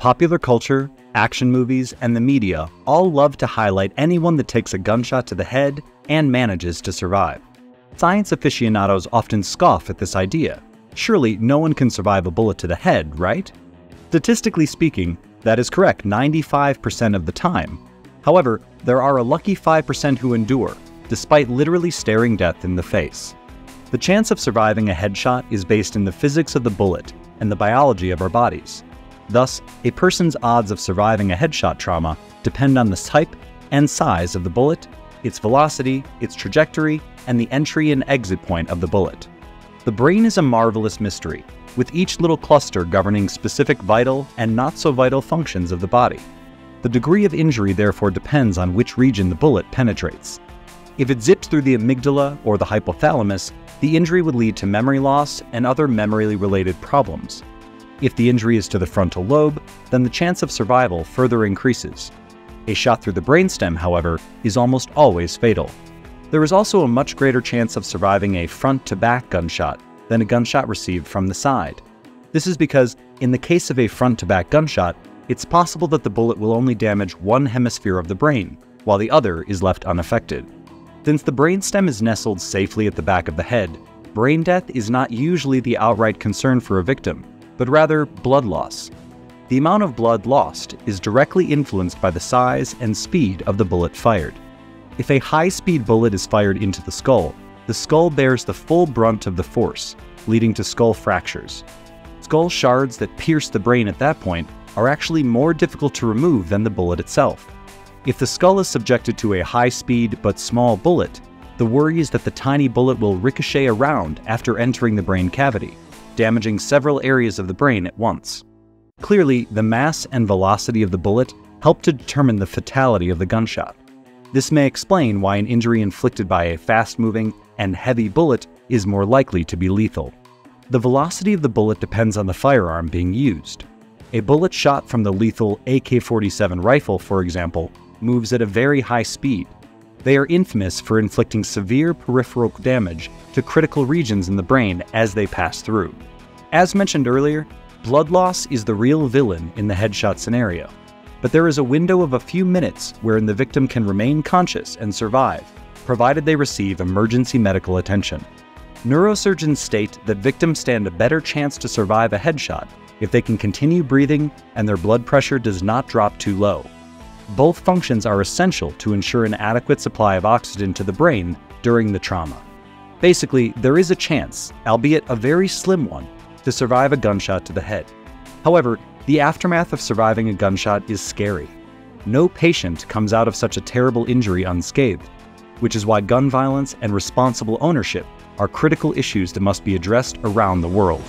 Popular culture, action movies, and the media all love to highlight anyone that takes a gunshot to the head and manages to survive. Science aficionados often scoff at this idea. Surely no one can survive a bullet to the head, right? Statistically speaking, that is correct 95% of the time. However, there are a lucky 5% who endure, despite literally staring death in the face. The chance of surviving a headshot is based in the physics of the bullet and the biology of our bodies. Thus, a person's odds of surviving a headshot trauma depend on the type and size of the bullet, its velocity, its trajectory, and the entry and exit point of the bullet. The brain is a marvelous mystery, with each little cluster governing specific vital and not so vital functions of the body. The degree of injury therefore depends on which region the bullet penetrates. If it zips through the amygdala or the hypothalamus, the injury would lead to memory loss and other memory related problems. If the injury is to the frontal lobe, then the chance of survival further increases. A shot through the brainstem, however, is almost always fatal. There is also a much greater chance of surviving a front to back gunshot than a gunshot received from the side. This is because, in the case of a front to back gunshot, it's possible that the bullet will only damage one hemisphere of the brain, while the other is left unaffected. Since the brainstem is nestled safely at the back of the head, brain death is not usually the outright concern for a victim, but rather blood loss. The amount of blood lost is directly influenced by the size and speed of the bullet fired. If a high-speed bullet is fired into the skull, the skull bears the full brunt of the force, leading to skull fractures. Skull shards that pierce the brain at that point are actually more difficult to remove than the bullet itself. If the skull is subjected to a high-speed but small bullet, the worry is that the tiny bullet will ricochet around after entering the brain cavity, damaging several areas of the brain at once. Clearly, the mass and velocity of the bullet help to determine the fatality of the gunshot. This may explain why an injury inflicted by a fast-moving and heavy bullet is more likely to be lethal. The velocity of the bullet depends on the firearm being used. A bullet shot from the lethal AK-47 rifle, for example, moves at a very high speed. They are infamous for inflicting severe peripheral damage to critical regions in the brain as they pass through. As mentioned earlier, blood loss is the real villain in the headshot scenario, but there is a window of a few minutes wherein the victim can remain conscious and survive, provided they receive emergency medical attention. Neurosurgeons state that victims stand a better chance to survive a headshot if they can continue breathing and their blood pressure does not drop too low. Both functions are essential to ensure an adequate supply of oxygen to the brain during the trauma. Basically, there is a chance, albeit a very slim one, to survive a gunshot to the head. However, the aftermath of surviving a gunshot is scary. No patient comes out of such a terrible injury unscathed, which is why gun violence and responsible ownership are critical issues that must be addressed around the world.